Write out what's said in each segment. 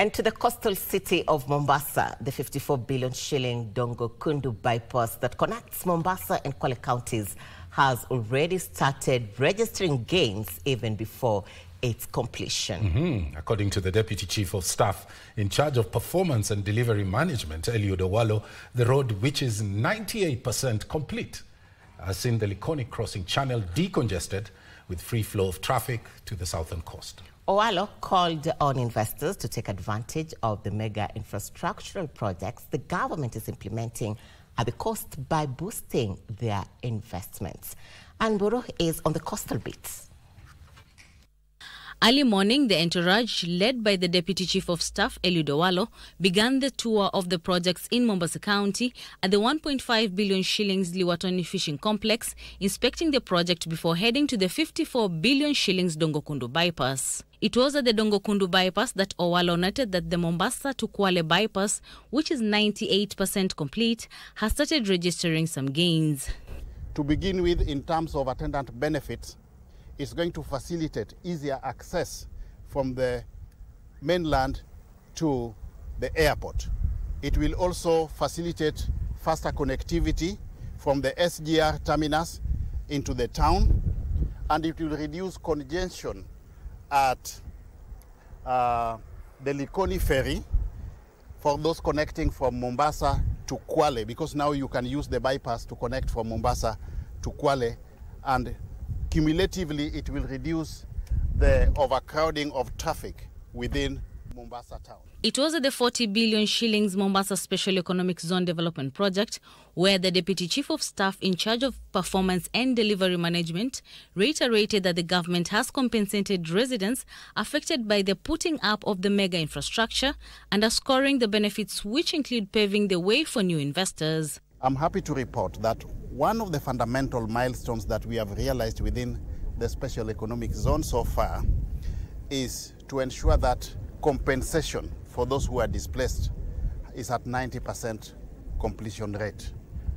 And to the coastal city of Mombasa, the 54 billion shilling Dongo Kundu bypass that connects Mombasa and Kwale counties has already started registering gains even before its completion. Mm -hmm. According to the Deputy Chief of Staff in charge of Performance and Delivery Management, Eliud Owalo, the road, which is 98% complete, has seen the Likoni crossing channel decongested with free flow of traffic to the southern coast. Owalo called on investors to take advantage of the mega infrastructural projects the government is implementing at the coast by boosting their investments. And Buru is on the coastal beats. Early morning, the entourage, led by the Deputy Chief of Staff, Owalo, began the tour of the projects in Mombasa County at the 1.5 billion shillings Liwatoni Fishing Complex, inspecting the project before heading to the 54 billion shillings Dongo Kundu bypass. It was at the Dongo Kundu bypass that Owalo noted that the Mombasa to Kwale bypass, which is 98% complete, has started registering some gains. To begin with, in terms of attendant benefits, is going to facilitate easier access from the mainland to the airport. It will also facilitate faster connectivity from the SGR terminus into the town, and it will reduce congestion at uh, the Likoni ferry for those connecting from Mombasa to Kwale, because now you can use the bypass to connect from Mombasa to Kwale and Cumulatively, it will reduce the overcrowding of traffic within Mombasa town. It was at the 40 billion shillings Mombasa Special Economic Zone Development Project where the Deputy Chief of Staff in charge of performance and delivery management reiterated that the government has compensated residents affected by the putting up of the mega infrastructure, underscoring the benefits which include paving the way for new investors. I'm happy to report that one of the fundamental milestones that we have realized within the special economic zone so far is to ensure that compensation for those who are displaced is at 90% completion rate.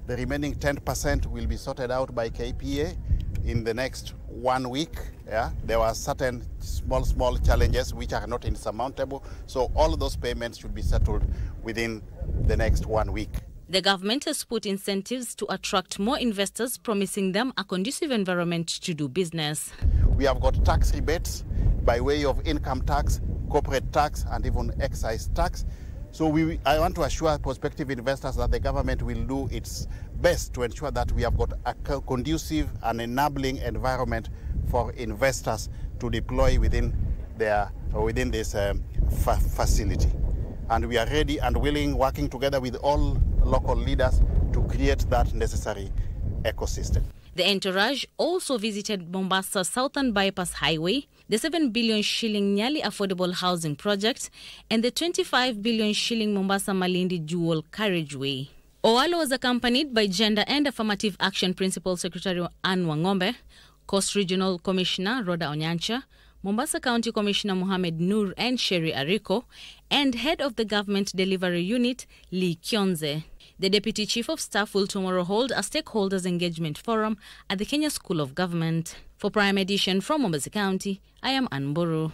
The remaining 10% will be sorted out by KPA in the next one week. Yeah, there were certain small, small challenges which are not insurmountable. So all those payments should be settled within the next one week. The government has put incentives to attract more investors, promising them a conducive environment to do business. We have got tax rebates by way of income tax, corporate tax, and even excise tax. So we, I want to assure prospective investors that the government will do its best to ensure that we have got a conducive and enabling environment for investors to deploy within their within this um, fa facility. And we are ready and willing, working together with all local leaders to create that necessary ecosystem. The entourage also visited Mombasa Southern Bypass Highway, the 7 billion shilling Nyali Affordable Housing Project, and the 25 billion shilling Mombasa Malindi Dual Carriageway. Owalo was accompanied by Gender and Affirmative Action Principal Secretary Anne Wangombe, Coast Regional Commissioner Rhoda Onyancha, Mombasa County Commissioner Mohamed Noor and Sherry Ariko, and Head of the Government Delivery Unit Lee Kyonze. The Deputy Chief of Staff will tomorrow hold a stakeholders engagement forum at the Kenya School of Government. For Prime Edition from Mombasa County, I am Anburu.